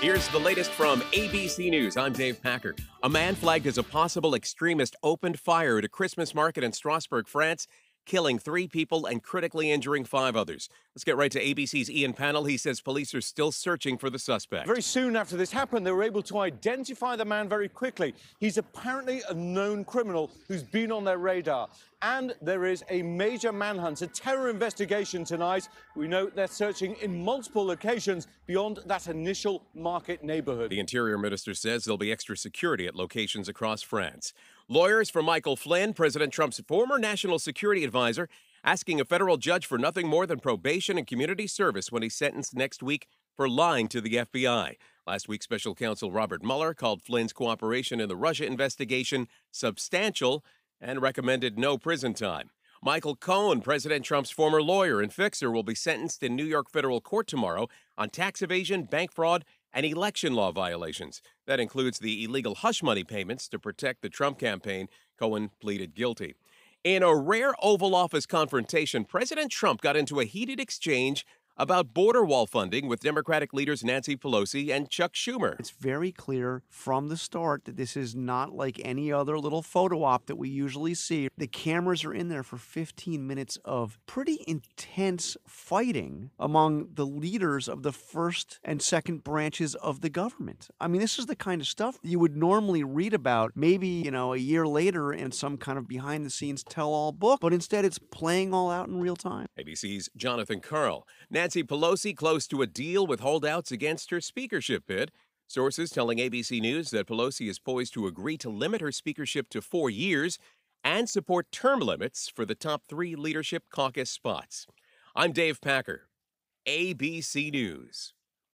Here's the latest from ABC News. I'm Dave Packer. A man flagged as a possible extremist opened fire at a Christmas market in Strasbourg, France, killing three people and critically injuring five others. Let's get right to ABC's Ian Pannell. He says police are still searching for the suspect. Very soon after this happened, they were able to identify the man very quickly. He's apparently a known criminal who's been on their radar. And there is a major manhunt, a terror investigation tonight. We know they're searching in multiple locations beyond that initial market neighborhood. The Interior Minister says there'll be extra security at locations across France. Lawyers for Michael Flynn, President Trump's former national security advisor, asking a federal judge for nothing more than probation and community service when he's sentenced next week for lying to the FBI. Last week, special counsel Robert Mueller called Flynn's cooperation in the Russia investigation substantial and recommended no prison time. Michael Cohen, President Trump's former lawyer and fixer, will be sentenced in New York federal court tomorrow on tax evasion, bank fraud, and election law violations. That includes the illegal hush money payments to protect the Trump campaign. Cohen pleaded guilty. In a rare Oval Office confrontation, President Trump got into a heated exchange about border wall funding with Democratic leaders Nancy Pelosi and Chuck Schumer. It's very clear from the start that this is not like any other little photo op that we usually see. The cameras are in there for 15 minutes of pretty intense fighting among the leaders of the first and second branches of the government. I mean, this is the kind of stuff you would normally read about maybe, you know, a year later in some kind of behind the scenes tell all book, but instead it's playing all out in real time. ABC's Jonathan Karl. Nancy Pelosi close to a deal with holdouts against her speakership bid. Sources telling ABC News that Pelosi is poised to agree to limit her speakership to four years and support term limits for the top three leadership caucus spots. I'm Dave Packer, ABC News.